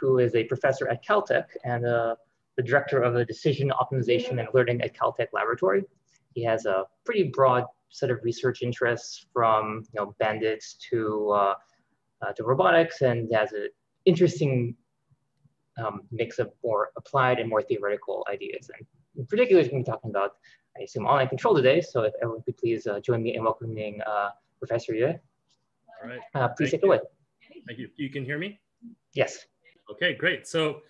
who is a professor at Caltech and uh, the director of the Decision Optimization and Learning at Caltech Laboratory. He has a pretty broad set of research interests from you know bandits to uh, uh, to robotics, and has an interesting um, mix of more applied and more theoretical ideas. And in particular, we're going to be talking about, I assume, online control today. So if everyone could please uh, join me in welcoming uh, Professor Yue. All right. Uh, please Thank take it away. Thank you. You can hear me? Yes. Okay, great. So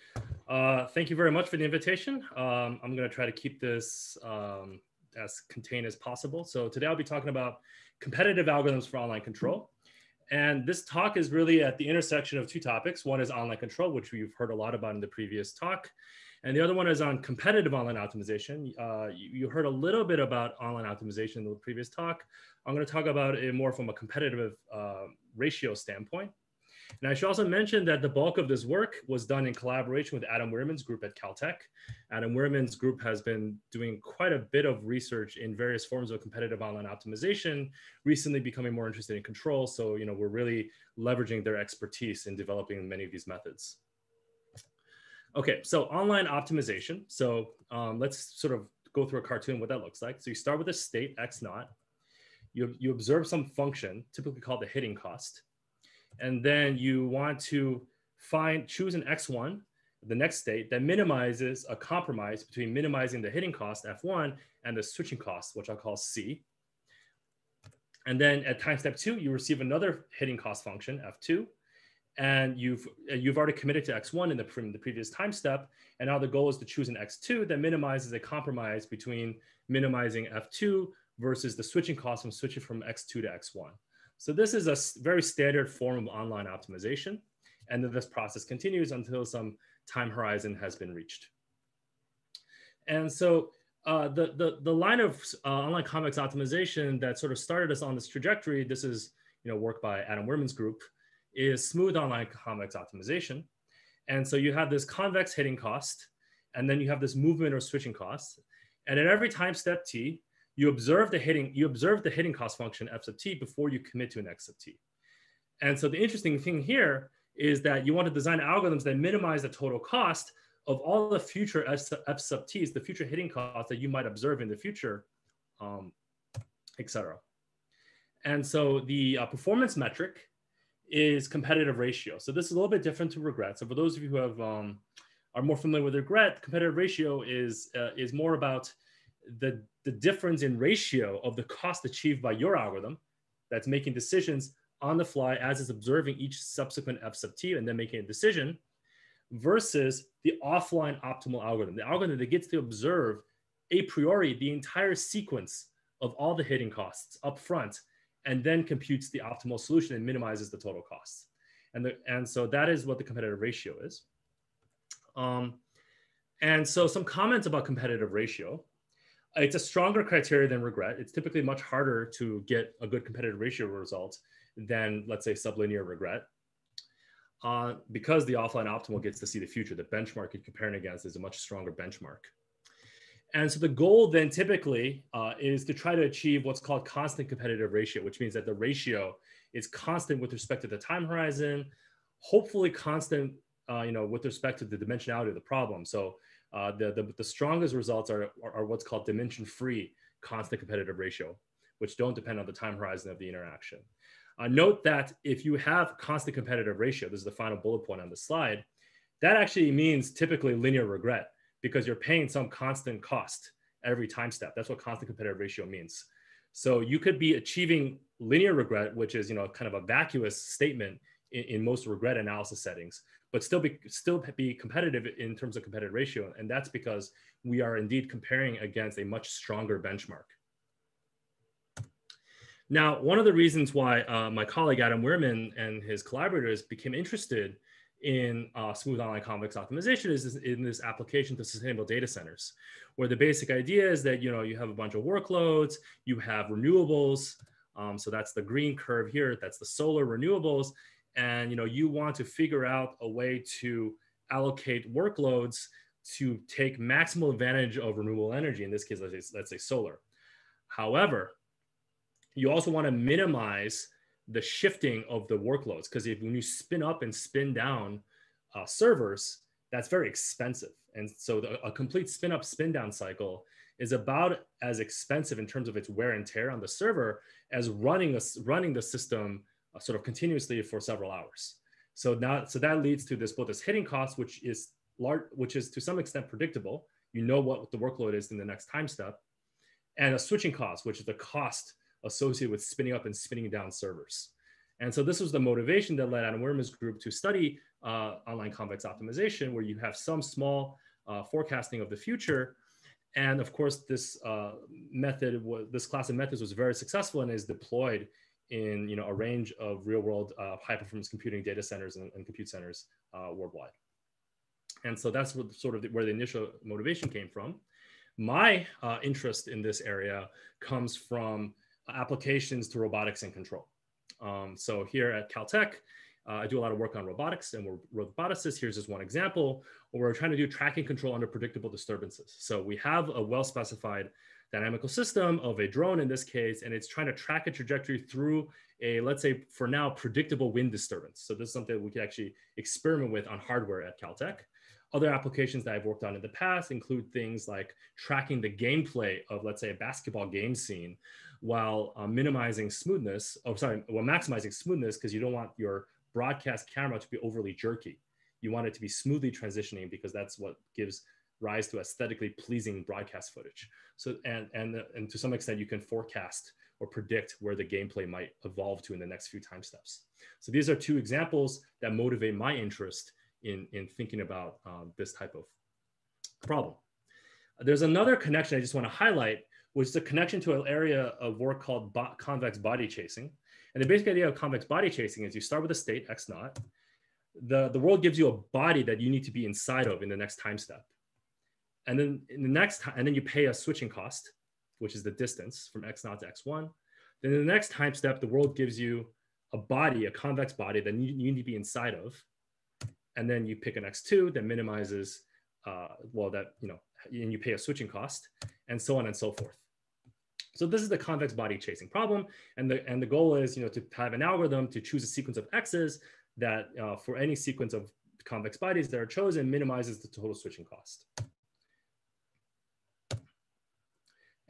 uh, thank you very much for the invitation. Um, I'm going to try to keep this um, as contained as possible. So today I'll be talking about competitive algorithms for online control. And this talk is really at the intersection of two topics. One is online control, which we've heard a lot about in the previous talk. And the other one is on competitive online optimization. Uh, you, you, heard a little bit about online optimization in the previous talk. I'm going to talk about it more from a competitive uh, ratio standpoint. And I should also mention that the bulk of this work was done in collaboration with Adam Wierman's group at Caltech. Adam Wierman's group has been doing quite a bit of research in various forms of competitive online optimization, recently becoming more interested in control. So, you know, we're really leveraging their expertise in developing many of these methods. Okay, so online optimization. So um, let's sort of go through a cartoon what that looks like. So you start with a state x naught. You, you observe some function, typically called the hitting cost and then you want to find choose an x1 the next state that minimizes a compromise between minimizing the hitting cost f1 and the switching cost which i'll call c. And then at time step two you receive another hitting cost function f2 and you've you've already committed to x1 in the, from the previous time step. And now the goal is to choose an x2 that minimizes a compromise between minimizing f2 versus the switching cost from switching from x2 to x1 so this is a very standard form of online optimization. And then this process continues until some time horizon has been reached. And so uh, the, the, the line of uh, online convex optimization that sort of started us on this trajectory, this is you know, work by Adam Wierman's group, is smooth online convex optimization. And so you have this convex hitting cost, and then you have this movement or switching cost. And at every time step t, you observe the hitting, you observe the hitting cost function f sub t before you commit to an x sub t. And so the interesting thing here is that you want to design algorithms that minimize the total cost of all the future f sub t's, the future hitting costs that you might observe in the future, um, etc. And so the uh, performance metric is competitive ratio. So this is a little bit different to regret. So for those of you who have um, are more familiar with regret, competitive ratio is uh, is more about the, the difference in ratio of the cost achieved by your algorithm that's making decisions on the fly as it's observing each subsequent f sub t and then making a decision versus the offline optimal algorithm, the algorithm that gets to observe a priori the entire sequence of all the hitting costs up front and then computes the optimal solution and minimizes the total costs. And, the, and so that is what the competitive ratio is. Um, and so some comments about competitive ratio it's a stronger criteria than regret. It's typically much harder to get a good competitive ratio result than, let's say, sublinear regret. Uh, because the offline optimal gets to see the future, the benchmark you're comparing against is a much stronger benchmark. And so the goal then typically uh, is to try to achieve what's called constant competitive ratio, which means that the ratio is constant with respect to the time horizon, hopefully constant, uh, you know, with respect to the dimensionality of the problem. So uh, the, the, the, strongest results are, are, are what's called dimension-free constant competitive ratio, which don't depend on the time horizon of the interaction. Uh, note that if you have constant competitive ratio, this is the final bullet point on the slide, that actually means typically linear regret because you're paying some constant cost every time step. That's what constant competitive ratio means. So you could be achieving linear regret, which is you know kind of a vacuous statement in, in most regret analysis settings but still be still be competitive in terms of competitive ratio. And that's because we are indeed comparing against a much stronger benchmark. Now, one of the reasons why uh, my colleague Adam Wierman and his collaborators became interested in uh, smooth online convex optimization is in this application to sustainable data centers, where the basic idea is that you know you have a bunch of workloads, you have renewables. Um, so that's the green curve here. That's the solar renewables, and you know you want to figure out a way to allocate workloads to take maximal advantage of renewable energy in this case let's say, let's say solar however you also want to minimize the shifting of the workloads because if when you spin up and spin down uh, servers, that's very expensive. And so the, a complete spin up, spin down cycle is about as expensive in terms of its wear and tear on the server as running, a, running the system uh, sort of continuously for several hours. So now, so that leads to this both this hitting cost, which is large, which is to some extent predictable. You know what the workload is in the next time step, and a switching cost, which is the cost associated with spinning up and spinning down servers. And so this was the motivation that led Adam Wierman's group to study uh, online convex optimization, where you have some small uh, forecasting of the future. And of course, this uh, method, this class of methods was very successful and is deployed in you know, a range of real world uh, high performance computing data centers and, and compute centers uh, worldwide. And so that's what, sort of the, where the initial motivation came from. My uh, interest in this area comes from applications to robotics and control. Um, so here at Caltech, uh, I do a lot of work on robotics and we're roboticists. Here's just one example where we're trying to do tracking control under predictable disturbances. So we have a well-specified dynamical system of a drone in this case, and it's trying to track a trajectory through a, let's say for now, predictable wind disturbance. So this is something we can actually experiment with on hardware at Caltech. Other applications that I've worked on in the past include things like tracking the gameplay of, let's say, a basketball game scene while uh, minimizing smoothness, oh, sorry, well, maximizing smoothness because you don't want your broadcast camera to be overly jerky. You want it to be smoothly transitioning because that's what gives rise to aesthetically pleasing broadcast footage. So, and, and, and to some extent, you can forecast or predict where the gameplay might evolve to in the next few time steps. So these are two examples that motivate my interest in, in thinking about um, this type of problem. There's another connection I just want to highlight, which is a connection to an area of work called bo convex body chasing. And the basic idea of convex body chasing is you start with a state x naught. The, the world gives you a body that you need to be inside of in the next time step. And then in the next time, and then you pay a switching cost, which is the distance from x naught to x1. Then in the next time step, the world gives you a body, a convex body that you, you need to be inside of. And then you pick an x2 that minimizes, uh, well, that, you know, and you pay a switching cost and so on and so forth. So this is the convex body chasing problem. And the, and the goal is, you know, to have an algorithm to choose a sequence of X's that uh, for any sequence of convex bodies that are chosen minimizes the total switching cost.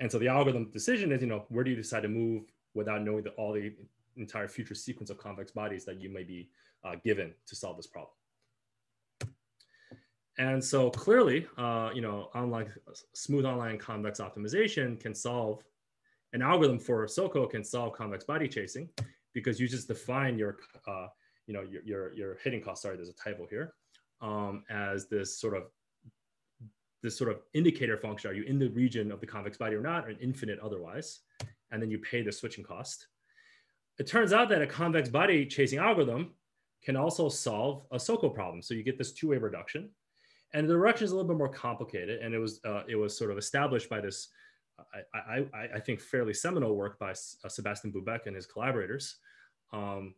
And so the algorithm decision is, you know, where do you decide to move without knowing the, all the entire future sequence of convex bodies that you may be uh, given to solve this problem. And so clearly, uh, you know, online smooth online convex optimization can solve an algorithm for SOCO can solve convex body chasing because you just define your, uh, you know, your, your, your hitting cost, sorry, there's a typo here, um, as this sort of this sort of indicator function. Are you in the region of the convex body or not, or infinite otherwise? And then you pay the switching cost. It turns out that a convex body chasing algorithm can also solve a SOCO problem. So you get this two-way reduction. And the reduction is a little bit more complicated. And it was, uh, it was sort of established by this I, I, I, think, fairly seminal work by uh, Sebastian Bubeck and his collaborators, um,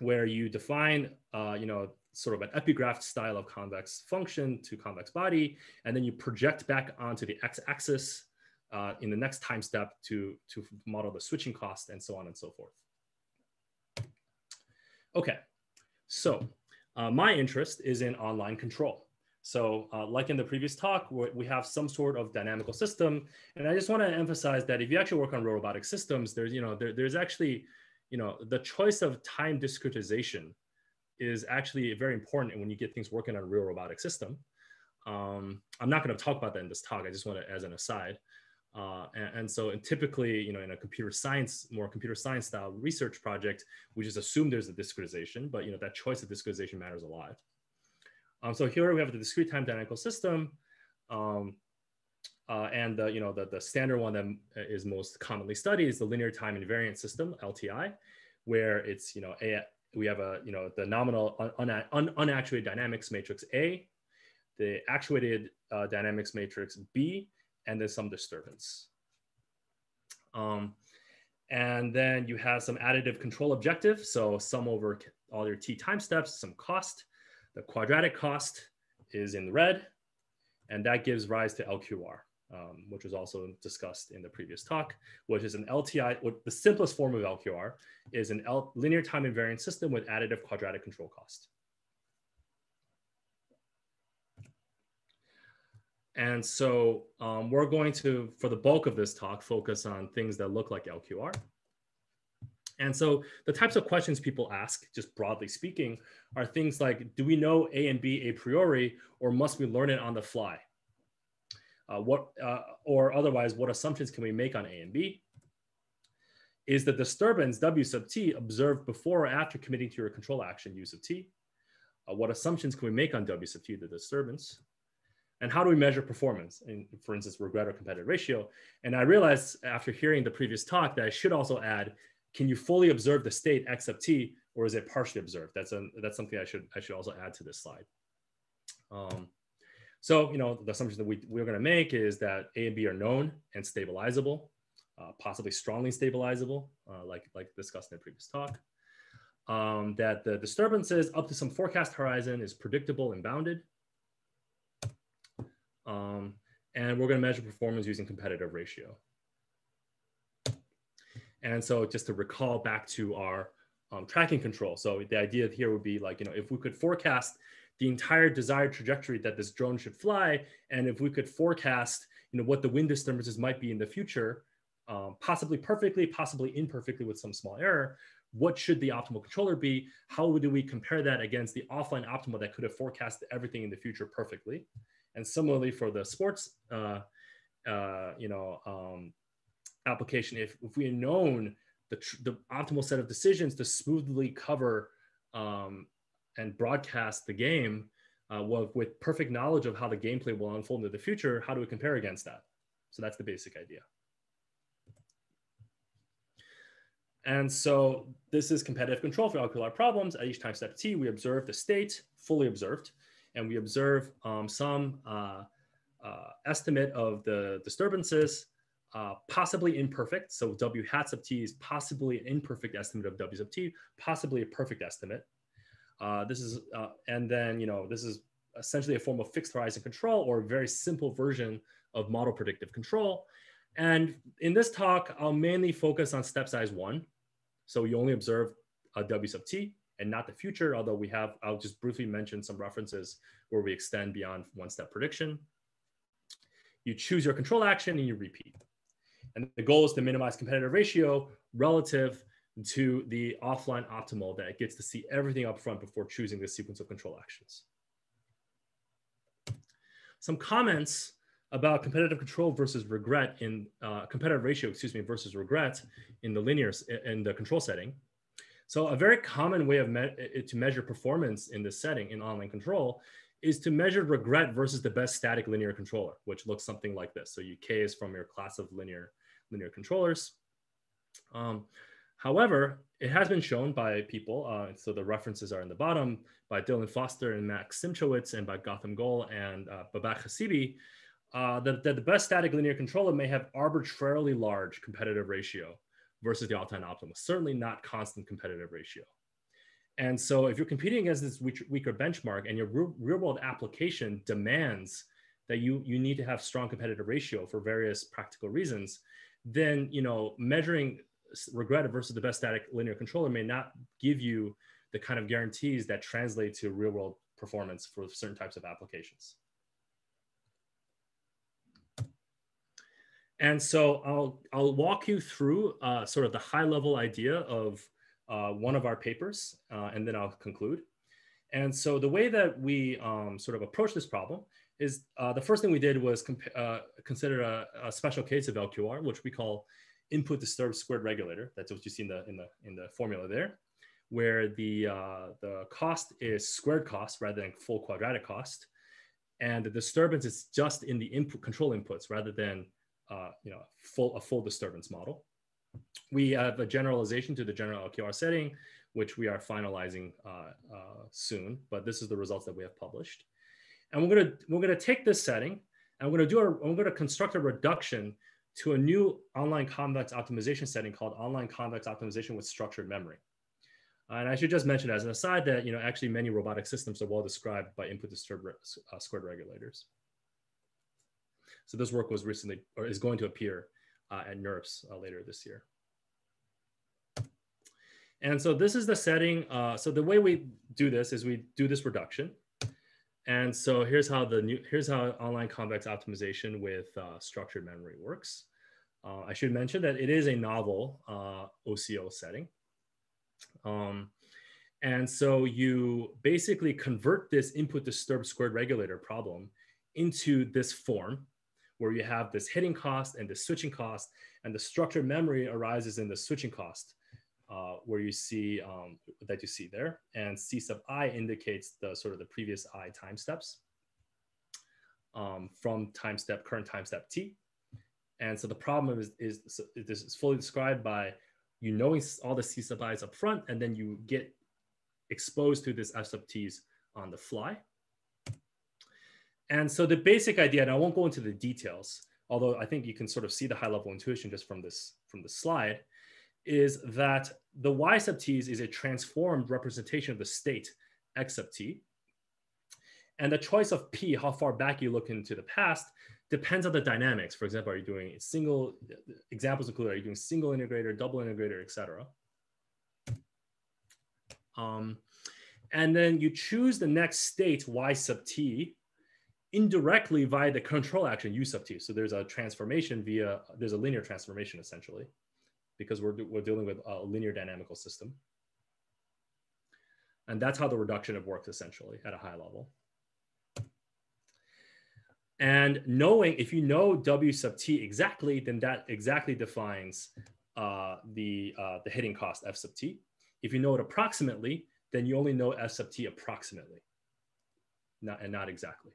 where you define, uh, you know, sort of an epigraph style of convex function to convex body, and then you project back onto the x-axis uh, in the next time step to, to model the switching cost and so on and so forth. Okay, so uh, my interest is in online control. So uh, like in the previous talk, we have some sort of dynamical system. And I just want to emphasize that if you actually work on robotic systems, there's, you know, there, there's actually, you know, the choice of time discretization is actually very important when you get things working on a real robotic system. Um, I'm not going to talk about that in this talk. I just want to, as an aside. Uh, and, and, so, and typically, you know, in a computer science, more computer science style research project, we just assume there's a discretization, but you know, that choice of discretization matters a lot. Um, so here we have the discrete time dynamical system. Um, uh, and the, you know, the, the standard one that is most commonly studied is the linear time invariant system, LTI, where it's, you know, a, we have a, you know, the nominal un, un, unactuated dynamics matrix A, the actuated uh, dynamics matrix B, and then some disturbance. Um, and then you have some additive control objective. So sum over all your T time steps, some cost, the quadratic cost is in the red, and that gives rise to LQR, um, which was also discussed in the previous talk, which is an LTI, what the simplest form of LQR is an L, linear time invariant system with additive quadratic control cost. And so um, we're going to, for the bulk of this talk, focus on things that look like LQR. And so the types of questions people ask, just broadly speaking, are things like, do we know A and B a priori, or must we learn it on the fly? Uh, what, uh, or otherwise, what assumptions can we make on A and B? Is the disturbance W sub T observed before or after committing to your control action U sub T? Uh, what assumptions can we make on W sub T, the disturbance? And how do we measure performance in, for instance, regret or competitive ratio? And I realized after hearing the previous talk that I should also add can you fully observe the state x sub t, or is it partially observed? That's a that's something I should I should also add to this slide. Um, so you know the assumption that we we're going to make is that A and B are known and stabilizable, uh, possibly strongly stabilizable, uh, like like discussed in the previous talk. Um, that the disturbances up to some forecast horizon is predictable and bounded. Um, and we're going to measure performance using competitive ratio. And so just to recall back to our um, tracking control. So the idea here would be like, you know, if we could forecast the entire desired trajectory that this drone should fly, and if we could forecast, you know, what the wind disturbances might be in the future, um, possibly perfectly, possibly imperfectly with some small error, what should the optimal controller be? How do we compare that against the offline optimal that could have forecasted everything in the future perfectly? And similarly for the sports, uh, uh, you know, um, application if, if we had known the, the optimal set of decisions to smoothly cover um, and broadcast the game uh, with perfect knowledge of how the gameplay will unfold into the future, how do we compare against that? So that's the basic idea. And so this is competitive control for LQR problems. At each time step t, we observe the state, fully observed, and we observe um, some uh, uh, estimate of the disturbances uh, possibly imperfect. So W hat sub t is possibly an imperfect estimate of W sub t, possibly a perfect estimate. Uh, this is, uh, and then, you know, this is essentially a form of fixed horizon control or a very simple version of model predictive control. And in this talk, I'll mainly focus on step size one. So you only observe a W sub t and not the future, although we have, I'll just briefly mention some references where we extend beyond one step prediction. You choose your control action and you repeat. And the goal is to minimize competitive ratio relative to the offline optimal that gets to see everything up front before choosing the sequence of control actions. Some comments about competitive control versus regret in uh, competitive ratio, excuse me, versus regret in the linear in the control setting. So a very common way of me to measure performance in this setting in online control is to measure regret versus the best static linear controller, which looks something like this. So you K is from your class of linear linear controllers. Um, however, it has been shown by people, uh, so the references are in the bottom, by Dylan Foster and Max Simchowitz and by Gautam Goel and uh, Babak Hassibi, uh, that, that, the best static linear controller may have arbitrarily large competitive ratio versus the all-time optimal, certainly not constant competitive ratio. And so if you're competing against this weaker benchmark and your real world application demands that you, you need to have strong competitive ratio for various practical reasons, then you know measuring regret versus the best static linear controller may not give you the kind of guarantees that translate to real world performance for certain types of applications. And so I'll, I'll walk you through uh, sort of the high level idea of uh, one of our papers, uh, and then I'll conclude. And so the way that we um, sort of approach this problem is uh, the first thing we did was uh, consider a, a, special case of LQR, which we call input disturbed squared regulator. That's what you see in the in the in the formula there, where the uh, the cost is squared cost rather than full quadratic cost, and the disturbance is just in the input control inputs rather than uh, you know full a full disturbance model. We have a generalization to the general LQR setting, which we are finalizing uh, uh, soon, but this is the results that we have published. And we're gonna, we're gonna take this setting and we're gonna do a, we're gonna construct a reduction to a new online convex optimization setting called online convex optimization with structured memory. And I should just mention as an aside that, you know, actually many robotic systems are well described by input disturbed uh, squared regulators. So this work was recently, or is going to appear uh, at NeurIPS uh, later this year. And so this is the setting. Uh, so the way we do this is we do this reduction. And so here's how the new here's how online convex optimization with uh, structured memory works. Uh, I should mention that it is a novel uh, OCO setting. Um, and so you basically convert this input disturbed squared regulator problem into this form where you have this hitting cost and the switching cost and the structured memory arises in the switching cost uh, where you see um, that you see there and C sub i indicates the sort of the previous i time steps um, from time step current time step t. And so the problem is, is, is this is fully described by you knowing all the C sub i's up front and then you get exposed to this f sub t's on the fly. And so the basic idea, and I won't go into the details, although I think you can sort of see the high level intuition just from this, from the slide, is that the y sub t's is a transformed representation of the state x sub t. And the choice of p, how far back you look into the past, depends on the dynamics. For example, are you doing single, examples include, are you doing single integrator, double integrator, et cetera. Um, and then you choose the next state y sub t indirectly via the control action u sub t. So there's a transformation via, there's a linear transformation essentially, because we're, we're dealing with a linear dynamical system. And that's how the reduction of works essentially at a high level. And knowing, if you know W sub t exactly, then that exactly defines uh, the, uh, the hitting cost F sub t. If you know it approximately, then you only know F sub t approximately, not, and not exactly.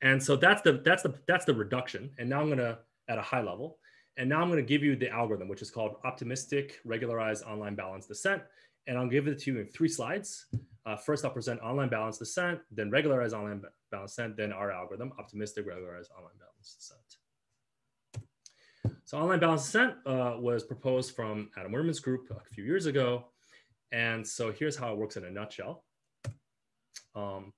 And so that's the, that's, the, that's the reduction. And now I'm gonna, at a high level, and now I'm gonna give you the algorithm, which is called optimistic regularized online balanced descent. And I'll give it to you in three slides. Uh, first, I'll present online balanced descent, then regularized online balanced descent, then our algorithm, optimistic regularized online balanced descent. So online balance descent uh, was proposed from Adam Wierman's group a few years ago. And so here's how it works in a nutshell. Um,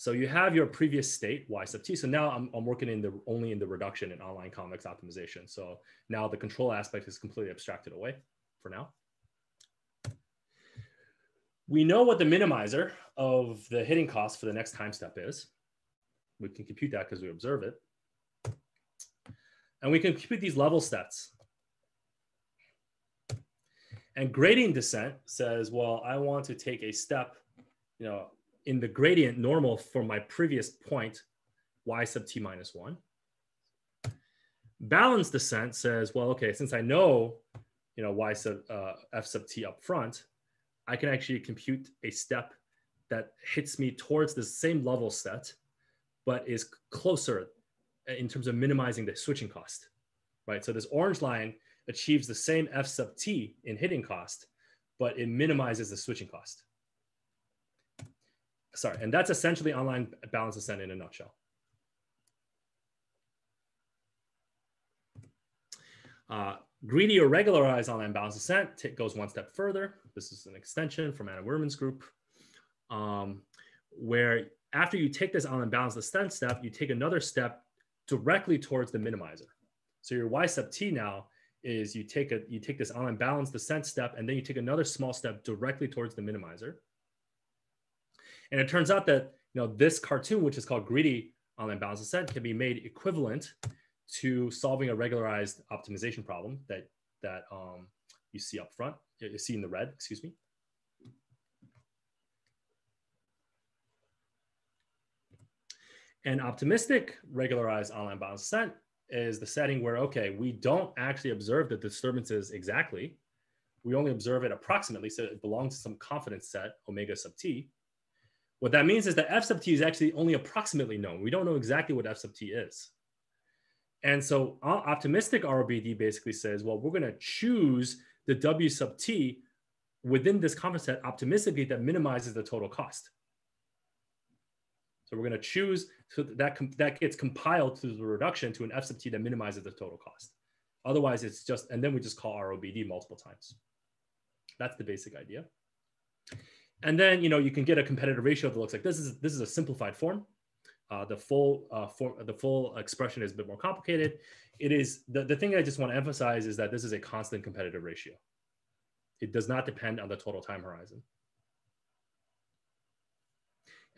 so you have your previous state, y sub t. So now I'm, I'm working in the only in the reduction in online convex optimization. So now the control aspect is completely abstracted away for now. We know what the minimizer of the hitting cost for the next time step is. We can compute that because we observe it. And we can compute these level sets. And gradient descent says, well, I want to take a step, you know, in the gradient normal for my previous point, y sub t minus one. Balanced descent says, well, okay, since I know, you know, y sub uh, f sub t up front, I can actually compute a step that hits me towards the same level set, but is closer in terms of minimizing the switching cost, right? So this orange line achieves the same f sub t in hitting cost, but it minimizes the switching cost. Sorry, and that's essentially online balanced descent in a nutshell. Uh, greedy or regularized online balanced descent goes one step further. This is an extension from Adam Wierman's group, um, where after you take this online balanced descent step, you take another step directly towards the minimizer. So your y sub t now is you take a you take this online balanced descent step, and then you take another small step directly towards the minimizer. And it turns out that you know this cartoon, which is called greedy online balanced descent, can be made equivalent to solving a regularized optimization problem that that um, you see up front, you see in the red, excuse me. And optimistic regularized online balanced descent is the setting where, okay, we don't actually observe the disturbances exactly. We only observe it approximately, so it belongs to some confidence set, omega sub t. What that means is that f sub t is actually only approximately known. We don't know exactly what f sub t is. And so optimistic ROBD basically says, well, we're going to choose the W sub t within this confidence set optimistically that minimizes the total cost. So we're going to choose so that that gets compiled to the reduction to an f sub t that minimizes the total cost. Otherwise, it's just and then we just call ROBD multiple times. That's the basic idea. And then you know you can get a competitive ratio that looks like this is this is a simplified form. Uh, the full uh, form, the full expression is a bit more complicated. It is the, the thing I just want to emphasize is that this is a constant competitive ratio. It does not depend on the total time horizon.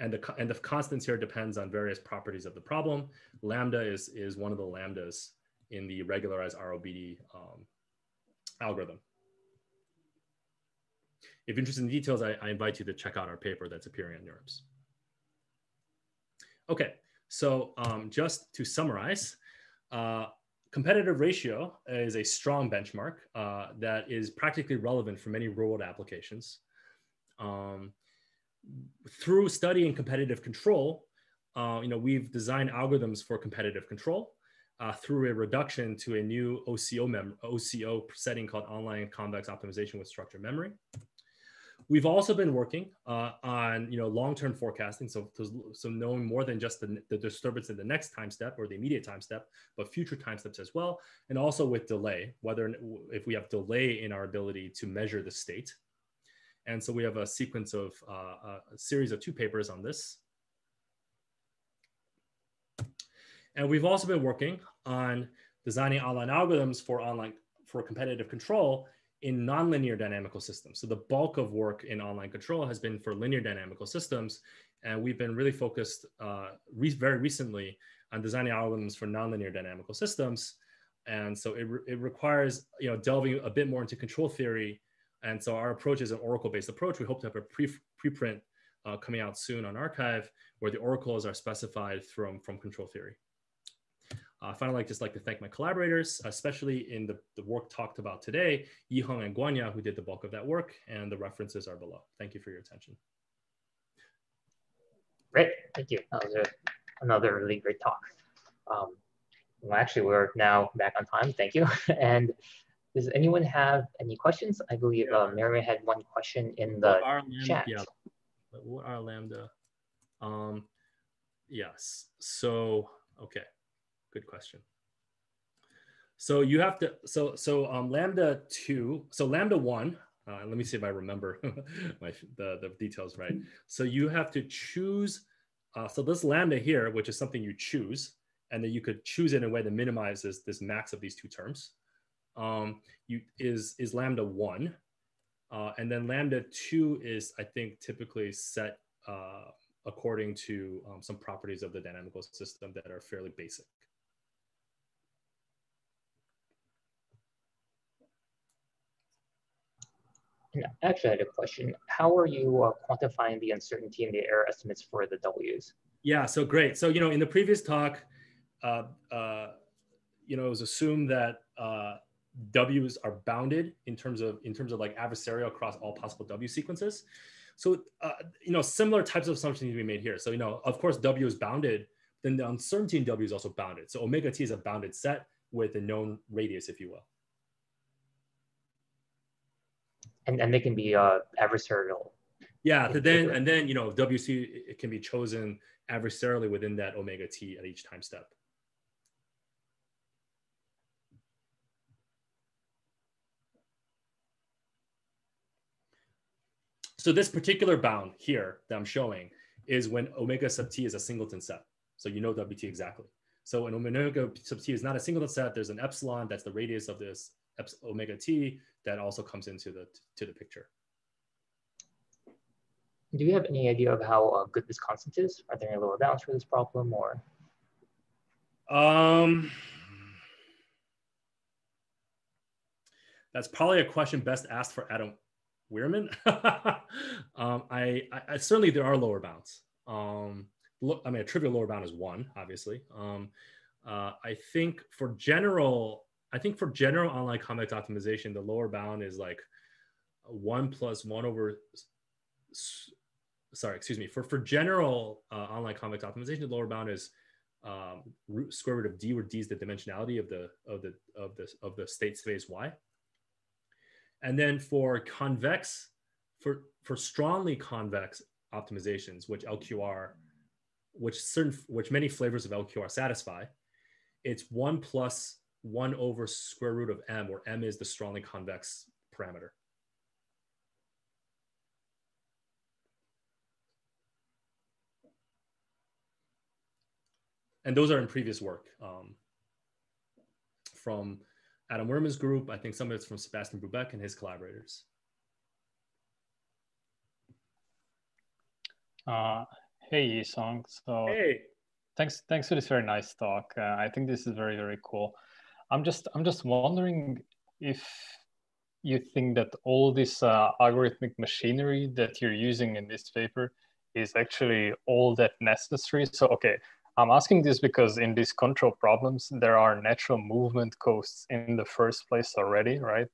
and the, and the constants here depends on various properties of the problem. Lambda is, is one of the lambdas in the regularized ROBD um, algorithm. If interested in details, I, I, invite you to check out our paper that's appearing on NeurIPS. Okay, so um, just to summarize, uh, competitive ratio is a strong benchmark uh, that is practically relevant for many real world applications. Um, through studying competitive control, uh, you know, we've designed algorithms for competitive control uh, through a reduction to a new OCO, OCO setting called online convex optimization with structured memory. We've also been working uh, on you know long-term forecasting, so so knowing more than just the, the disturbance in the next time step or the immediate time step, but future time steps as well, and also with delay, whether if we have delay in our ability to measure the state. And so we have a sequence of uh, a series of two papers on this. And we've also been working on designing online algorithms for online for competitive control in nonlinear dynamical systems. So the bulk of work in online control has been for linear dynamical systems. And we've been really focused uh, re very recently on designing algorithms for nonlinear dynamical systems. And so it, re it requires you know, delving a bit more into control theory. And so our approach is an Oracle-based approach. We hope to have a pre preprint uh, coming out soon on arXiv where the oracles are specified from, from control theory. Uh, finally, I'd just like to thank my collaborators, especially in the, the work talked about today, Yiheng and Guanya, who did the bulk of that work, and the references are below. Thank you for your attention. Great, thank you. That was a, another really great talk. Um, well, actually, we're now back on time. Thank you. and does anyone have any questions? I believe uh, Mary had one question in the chat. Yeah. What are lambda? Um, yes. So, okay. Good question. So you have to, so, so um, Lambda two, so Lambda one, uh, let me see if I remember my, the, the details right. So you have to choose, uh, so this Lambda here, which is something you choose, and then you could choose it in a way that minimizes this max of these two terms, um, you, is, is Lambda one. Uh, and then Lambda two is, I think, typically set uh, according to um, some properties of the dynamical system that are fairly basic. Actually, I had a question. How are you uh, quantifying the uncertainty in the error estimates for the W's? Yeah, so great. So, you know, in the previous talk, uh, uh, you know, it was assumed that uh, W's are bounded in terms of in terms of like adversarial across all possible W sequences. So, uh, you know, similar types of assumptions need to be made here. So, you know, of course, W is bounded, then the uncertainty in W is also bounded. So omega T is a bounded set with a known radius, if you will. And, and they can be uh, adversarial. Yeah, then and then you know WC it can be chosen adversarially within that omega t at each time step. So this particular bound here that I'm showing is when omega sub t is a singleton set. So you know WT exactly. So when omega sub t is not a singleton set, there's an epsilon, that's the radius of this omega t that also comes into the to the picture. Do you have any idea of how uh, good this constant is? Are there any lower bounds for this problem or? Um, that's probably a question best asked for Adam Wierman. um, I, I, certainly there are lower bounds. Um, look, I mean, a trivial lower bound is one, obviously. Um, uh, I think for general I think for general online convex optimization, the lower bound is like one plus one over, sorry, excuse me. For, for general uh, online convex optimization, the lower bound is um, root square root of d, where d is the dimensionality of the of the of the of the state space y. And then for convex, for for strongly convex optimizations, which LQR, which certain which many flavors of LQR satisfy, it's one plus 1 over square root of m, where m is the strongly convex parameter. And those are in previous work um, from Adam Wierman's group. I think some of it's from Sebastian Bubeck and his collaborators. Uh, Hey, Yisong. So hey. thanks, thanks for this very nice talk. Uh, I think this is very, very cool. I'm just, I'm just wondering if you think that all this uh, algorithmic machinery that you're using in this paper is actually all that necessary. So, okay, I'm asking this because in these control problems, there are natural movement costs in the first place already, right?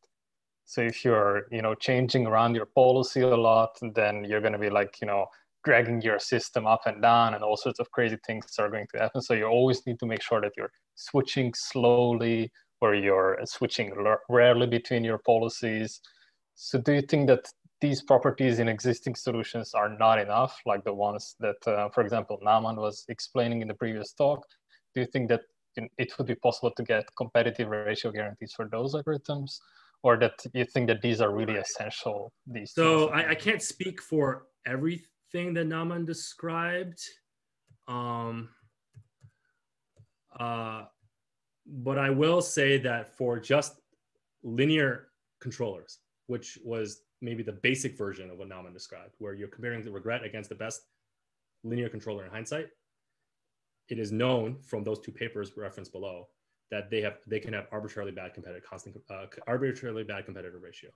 So if you're, you know, changing around your policy a lot, then you're going to be like, you know, dragging your system up and down and all sorts of crazy things are going to happen. So you always need to make sure that you're switching slowly or you're switching rarely between your policies. So do you think that these properties in existing solutions are not enough, like the ones that, uh, for example, Naman was explaining in the previous talk? Do you think that it would be possible to get competitive ratio guarantees for those algorithms? Or that you think that these are really essential? These so I, I, can't speak for everything that Naman described. Um, uh, but I will say that for just linear controllers, which was maybe the basic version of what Naman described, where you're comparing the regret against the best linear controller in hindsight, it is known from those two papers referenced below that they have they can have arbitrarily bad competitive constant uh, arbitrarily bad competitive ratio.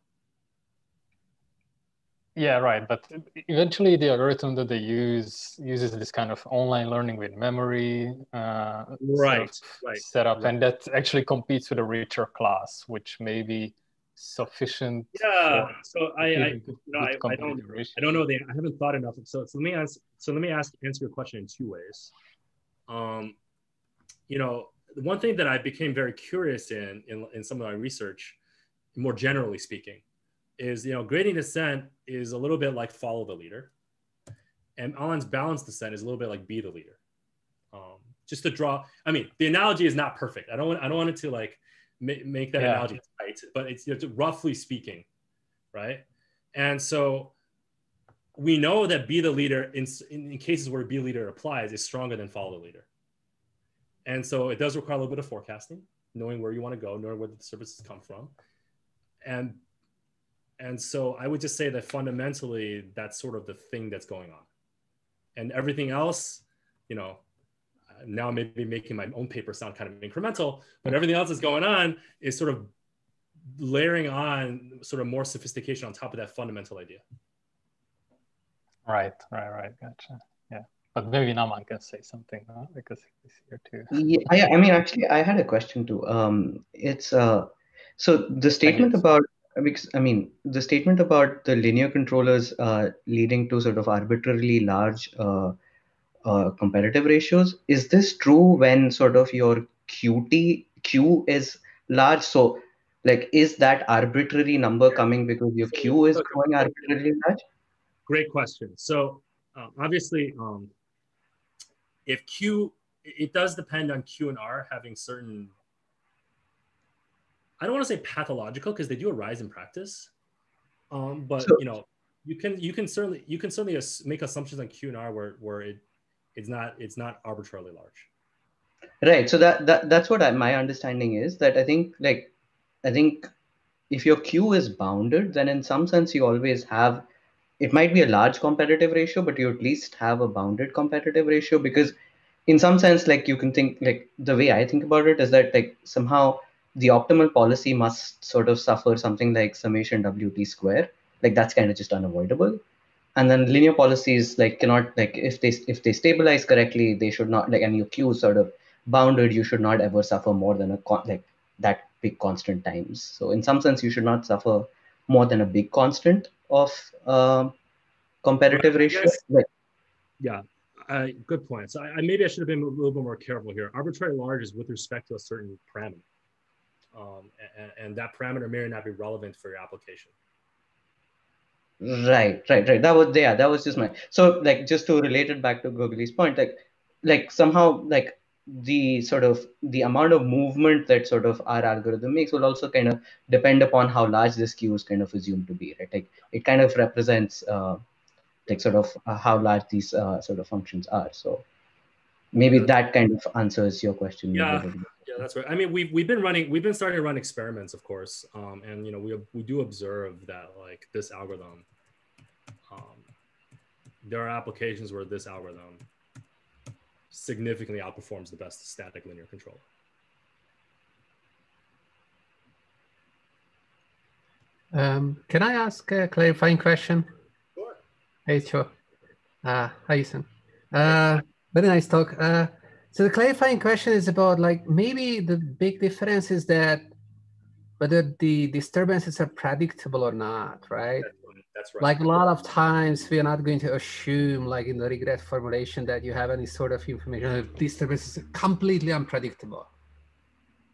Yeah, right. But eventually, the algorithm that they use uses this kind of online learning with memory uh, right, right. setup, right. and that actually competes with a richer class, which may be sufficient. Yeah. So I, I, you know, I, I, don't, I don't know. The, I haven't thought enough. So, so let me ask. So let me ask answer your question in two ways. Um, you know, the one thing that I became very curious in, in in some of my research, more generally speaking is you know gradient descent is a little bit like follow the leader, and Allen's balanced descent is a little bit like be the leader. Um, just to draw, I mean, the analogy is not perfect. I don't want I don't want it to like make, make that yeah. analogy tight, but it's know, roughly speaking, right? And so we know that be the leader in, in, in cases where be leader applies is stronger than follow the leader. And so it does require a little bit of forecasting, knowing where you want to go, knowing where the services come from. And and so I would just say that fundamentally, that's sort of the thing that's going on. And everything else, you know, now maybe making my own paper sound kind of incremental, but everything else that's going on is sort of layering on sort of more sophistication on top of that fundamental idea. Right, right, right. Gotcha. Yeah. But maybe Naman can say something huh? because he's here too. Yeah, I, I mean, actually, I had a question too. Um, it's uh, so the statement about because I mean the statement about the linear controllers uh, leading to sort of arbitrarily large uh, uh, competitive ratios. Is this true when sort of your QT Q is large? So like is that arbitrary number coming because your Q is growing arbitrarily large? Great question. So uh, obviously, um, if Q, it does depend on Q and R having certain I don't want to say pathological because they do arise in practice. Um, but so, you know, you can you can certainly you can certainly make assumptions on Q and R where where it it's not it's not arbitrarily large. Right. So that, that that's what I, my understanding is that I think like I think if your Q is bounded, then in some sense you always have it might be a large competitive ratio, but you at least have a bounded competitive ratio because in some sense like you can think like the way I think about it is that like somehow the optimal policy must sort of suffer something like summation wt square. Like that's kind of just unavoidable. And then linear policies like cannot like if they if they stabilize correctly they should not like and your q sort of bounded you should not ever suffer more than a con- like that big constant times. So in some sense you should not suffer more than a big constant of uh, competitive ratio. Like, yeah uh, good point. So I, I, maybe i should have been a little bit more careful here. Arbitrary large is with respect to a certain parameter um, and, and, that parameter may not be relevant for your application. Right, right, right. That was yeah, that was just my so like just to relate it back to Googly's point, like like somehow like the sort of the amount of movement that sort of our algorithm makes will also kind of depend upon how large this Q is kind of assumed to be, right? Like it kind of represents uh, like sort of uh, how large these uh, sort of functions are. So maybe that kind of answers your question. Yeah, yeah, that's right. I mean, we've we've been running, we've been starting to run experiments, of course, um, and you know, we we do observe that like this algorithm, um, there are applications where this algorithm significantly outperforms the best static linear controller. Um, can I ask a clarifying question? Sure. Hey, sure. Uh, hi, Ethan. Uh, very nice talk. Uh, so the clarifying question is about like maybe the big difference is that whether the disturbances are predictable or not, right? That's right. Like a lot of times we are not going to assume like in the regret formulation that you have any sort of information. Disturbance is completely unpredictable.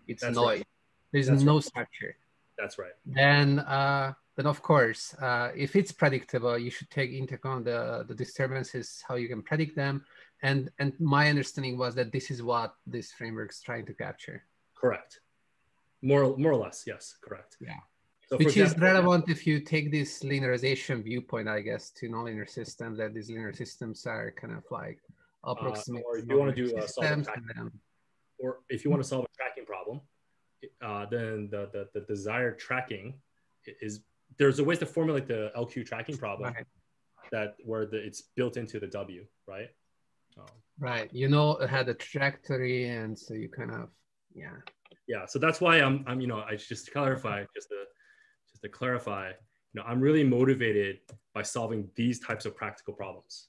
It's That's noise. right. There's That's no right. structure. That's right. then uh, then of course, uh, if it's predictable, you should take into account the, the disturbances, how you can predict them. And and my understanding was that this is what this framework is trying to capture, Correct. More, more or less, yes, correct. Yeah. So which is example- relevant if you take this linearization viewpoint, I guess, to nonlinear systems. That these linear systems are kind of like approximate. Uh, or if you wanna nonlinear do, uh, solve systems, track- and or if you want to solve a tracking problem, uh, then the, the, the desired tracking is there's a way to formulate the LQ tracking problem Right. that where the, it's built into the W, right? Um, Right. You know, it had a trajectory, and so you kind of, yeah. yeah, so that's why I'm, I'm, you know, I just to clarify, just to, just to clarify, you know, I'm really motivated by solving these types of practical problems.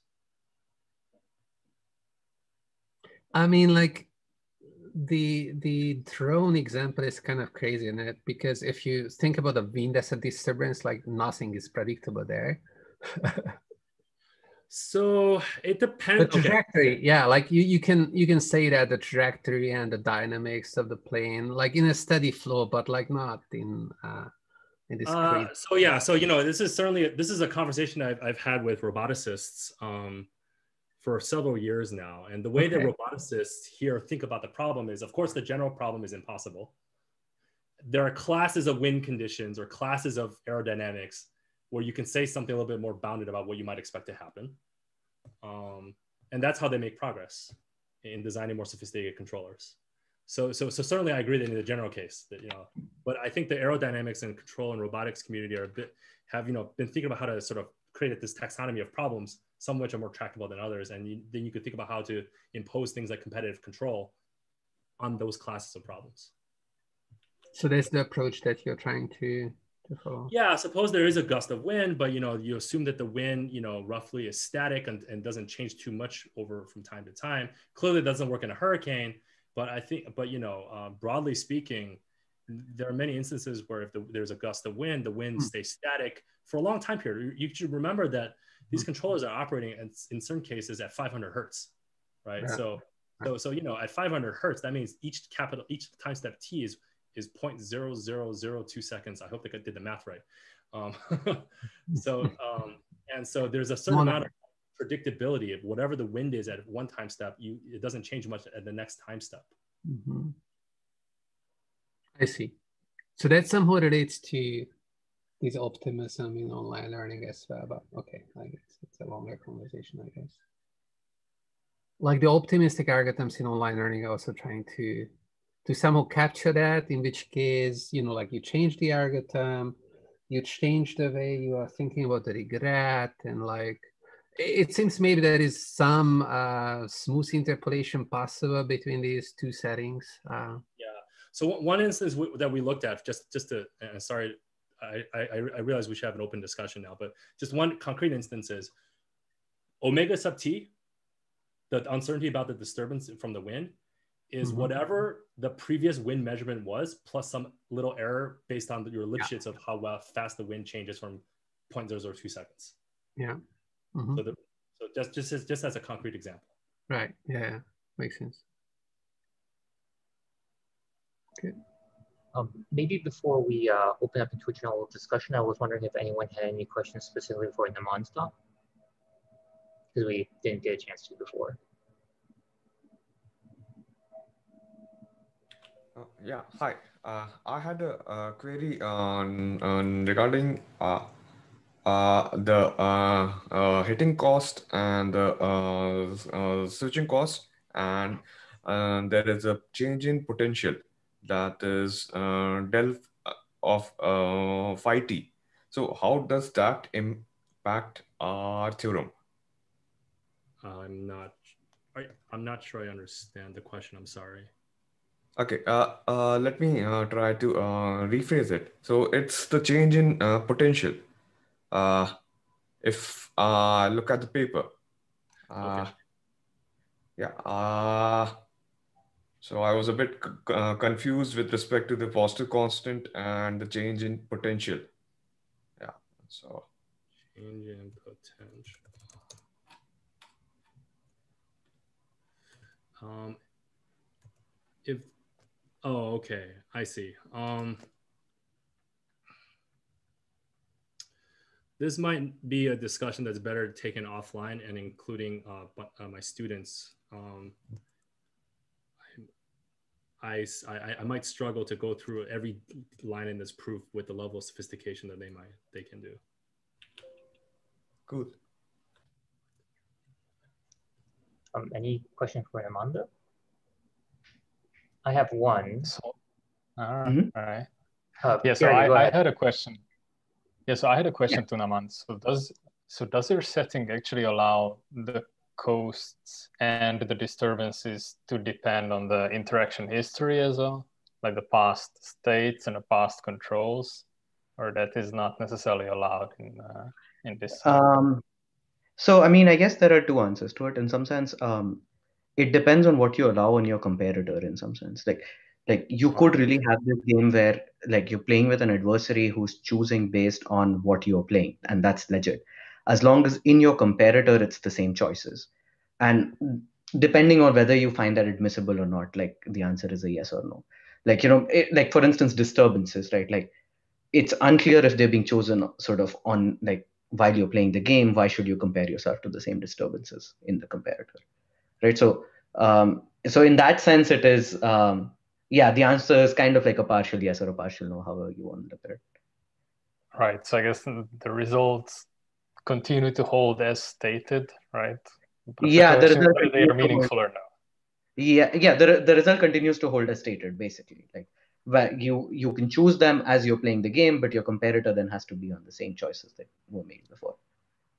I mean, like the the drone example is kind of crazy in it because if you think about the wind as a disturbance, like nothing is predictable there. So it the depends. okay. trajectory, yeah, like you you can you can say that the trajectory and the dynamics of the plane, like in a steady flow, but like not in uh in this Uh, so yeah, so you know, this is certainly this is a conversation I've, I've had with roboticists um, for several years now, and the way that roboticists here think about the problem is, of course, the general problem is impossible. There are classes of wind conditions or classes of aerodynamics where you can say something a little bit more bounded about what you might expect to happen, um, and that's how they make progress in designing more sophisticated controllers. So, so, so certainly I agree that in the general case that, you know, but I think the aerodynamics and control and robotics community are a bit, have, you know, been thinking about how to sort of create this taxonomy of problems, some of which are more tractable than others. And you, then you could think about how to impose things like competitive control on those classes of problems. So that's the approach that you're trying to Yeah, suppose there is a gust of wind, but you know, you assume that the wind, you know, roughly is static and, and doesn't change too much over from time to time. Clearly, it doesn't work in a hurricane, but I think, but you know, uh, broadly speaking, there are many instances where if the, there's a gust of wind, the wind Hmm. stays static for a long time period. You should remember that these controllers are operating in, in certain cases at 500 hertz, right? Yeah. So, so, so you know, at 500 hertz, that means each capital, each time step t is is 0.0002 seconds. I hope they did the math right. Um, so, um, and so there's a certain amount of predictability of whatever the wind is at one time step, you it doesn't change much at the next time step. Mhm. I see. So that somehow relates to this optimism in online learning as well. But okay, I guess it's a longer conversation, I guess. Like the optimistic algorithms in online learning are also trying to to somehow capture that, in which case, you know, like you change the algorithm, you change the way you are thinking about the regret and like it seems maybe there is some uh, smooth interpolation possible between these two settings. Uh, Yeah. So one- instance that we looked at, just just to, uh, sorry, I, I I realize we should have an open discussion now, but just one concrete instance is omega sub t, the uncertainty about the disturbance from the wind, is Mhm. whatever the previous wind measurement was plus some little error based on your Lipschitz of how well, fast the wind changes from 0.002 seconds. yeah. Mhm. So, the, so just just as, just as a concrete example. Right. Yeah, yeah. Makes sense. Um, maybe before we uh, open up into a general discussion, I was wondering if anyone had any questions specifically for Naman's talk, because we didn't get a chance to before. Uh, yeah, hi. Uh, I had a, uh query on, on regarding uh, uh, the uh, uh, hitting cost and the uh, uh, switching cost, and uh, there is a change in potential that is uh, del of uh, phi t. So how does that impact our theorem? I'm not. I'm not sure I understand the question. I'm sorry. Okay, uh, uh, let me uh, try to uh, rephrase it. So it's the change in uh, potential. Uh, if I look at the paper, uh, Okay. yeah, uh, so I was a bit c- uh, confused with respect to the positive constant and the change in potential. Yeah, so Change in potential. Um, if oh okay, I see. Um, this might be a discussion that's better taken offline and including uh, bu- uh, my students. Um, I, I, I might struggle to go through every line in this proof with the level of sophistication that they might they can do. Good. Um, any question for Naman? I have one. So, all right. Mhm. all right. Uh, Yeah, so Gary, I, I had a question. Yeah, so I had a question to Naman. So does so does your setting actually allow the coasts and the disturbances to depend on the interaction history as well, like the past states and the past controls, or that is not necessarily allowed in uh, in this? Um, so, I mean, I guess there are two answers to it. In some sense, um, it depends on what you allow on your comparator. In some sense, like like you could really have this game where like you're playing with an adversary who's choosing based on what you're playing, and that's legit. As long as in your comparator it's the same choices, and depending on whether you find that admissible or not, like the answer is a yes or no. Like you know, it, like for instance, disturbances, right? Like it's unclear if they're being chosen sort of on like while you're playing the game why should you compare yourself to the same disturbances in the comparator right so um, so in that sense it is um, yeah the answer is kind of like a partial yes or a partial no however you want to look at it Right. So I guess the results continue to hold as stated, right? But Yeah, the result they are meaningful or no. yeah yeah the, the result continues to hold as stated basically like where you you can choose them as you're playing the game but your comparator then has to be on the same choices that were made before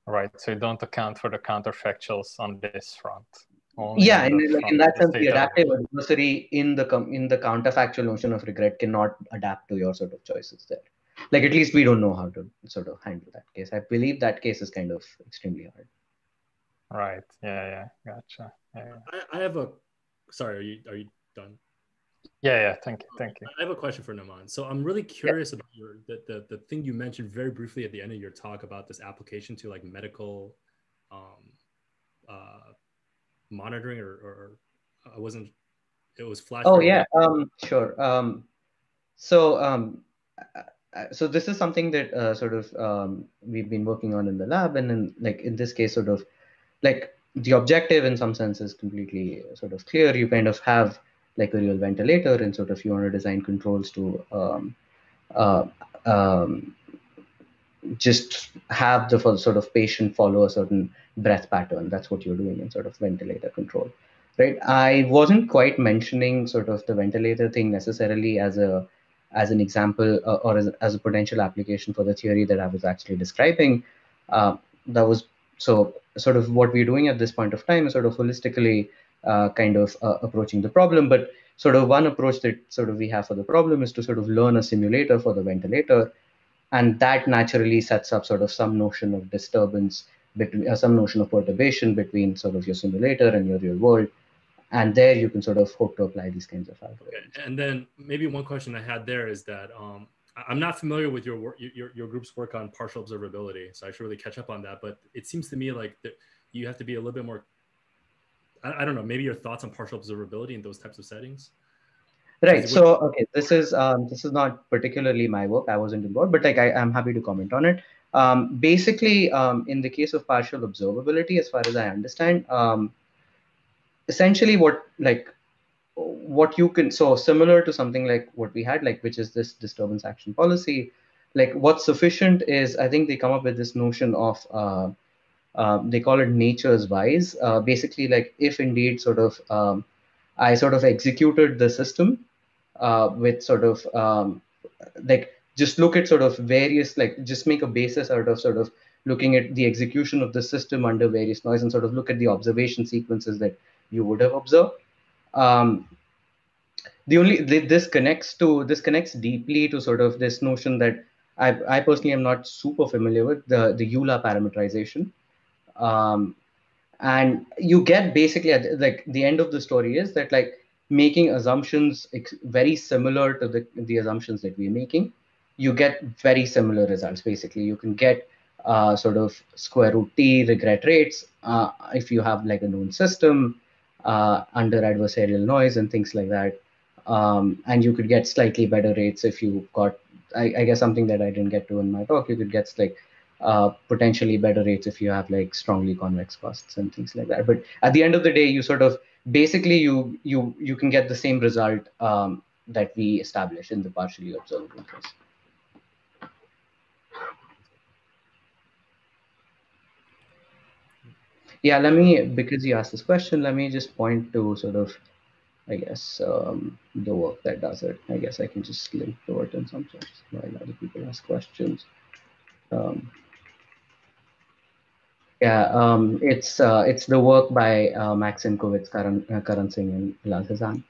Right. So you don't account for the counterfactuals on this front. Only yeah on and the like in that sense the adaptive element. adversary in the com- in the counterfactual notion of regret cannot adapt to your sort of choices there like at least we don't know how to sort of handle that case i believe that case is kind of extremely hard Right. Yeah. Yeah. Gotcha. Yeah. Yeah. I, I have a sorry, are you are you done? Yeah. yeah. Thank you. Thank you. I have a question for Naman. So I'm really curious about your the, the the thing you mentioned very briefly at the end of your talk about this application to like medical um uh monitoring or, or I wasn't it was flash. oh yeah um sure um so um uh, uh, so this is something that uh, sort of um, we've been working on in the lab and in like in this case sort of like the objective in some sense is completely sort of clear you kind of have like a real ventilator and sort of you want to design controls to um, uh, um, just have the sort of patient follow a certain breath pattern. That's what you're doing in sort of ventilator control right? I wasn't quite mentioning sort of the ventilator thing necessarily as a as an example uh, or as, as a potential application for the theory that i was actually describing. Uh, that was so sort of what we're doing at this point of time is sort of holistically uh, kind of uh, approaching the problem. But sort of one approach that sort of we have for the problem is to sort of learn a simulator for the ventilator and that naturally sets up sort of some notion of disturbance between uh, some notion of perturbation between sort of your simulator and your real world and there you can sort of hope to apply these kinds of algorithms And then maybe one question I had there is that um, I'm not familiar with your work, your, your group's work on partial observability, so I should really catch up on that. But it seems to me like you have to be a little bit more. I, I don't know. Maybe your thoughts on partial observability in those types of settings. Right so okay this is um, this is not particularly my work i wasn't involved but like I, i'm happy to comment on it. Um, basically um, in the case of partial observability as far as i understand um, essentially what like what you can so similar to something like what we had like which is this disturbance action policy like what's sufficient is i think they come up with this notion of uh, uh, they call it nature's y's. Uh, basically like if indeed sort of um, i sort of executed the system uh, with sort of um, like just look at sort of various like just make a basis out of sort of looking at the execution of the system under various noise and sort of look at the observation sequences that you would have observed. Um, the only this connects to this connects deeply to sort of this notion that I, I personally am not super familiar with the the Youla parameterization, um, and you get basically at, like the end of the story is that like making assumptions very similar to the the assumptions that we're making, you get very similar results. Basically, you can get uh, sort of square root t regret rates uh, if you have like a known system uh, under adversarial noise and things like that. Um, and you could get slightly better rates if you got, I, I, guess something that I didn't get to in my talk, you could get like uh, potentially better rates if you have like strongly convex costs and things like that. But at the end of the day, you sort of basically you you you can get the same result um, that we establish in the partially observable case. yeah let me because you asked this question let me just point to sort of i guess um, the work that does it i guess i can just link to it in some sense while other people ask questions um, yeah um, it's uh, it's the work by uh, max Simchowitz, karan, uh, karan singh and Elad Hazan